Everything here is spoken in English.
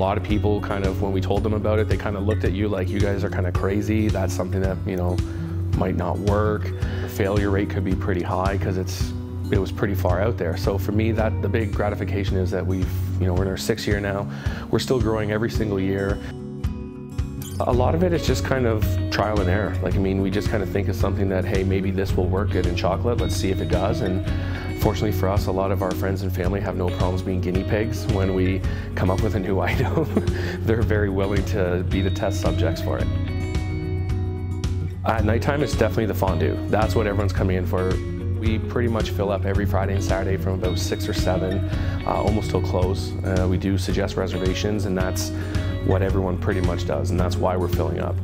lot of people kind of, when we told them about it, they kind of looked at you like you guys are kind of crazy. That's something that, you know, might not work. The failure rate could be pretty high because it's it was pretty far out there. So for me, that the big gratification is that we've, you know, we're in our sixth year now. We're still growing every single year. A lot of it is just kind of trial and error. Like, I mean, we just kind of think of something that, hey, maybe this will work good in chocolate. Let's see if it does. And fortunately for us, a lot of our friends and family have no problems being guinea pigs when we come up with a new item. They're very willing to be the test subjects for it. At nighttime, it's definitely the fondue. That's what everyone's coming in for. We pretty much fill up every Friday and Saturday from about six or seven, uh, almost till close. Uh, we do suggest reservations and that's what everyone pretty much does and that's why we're filling up.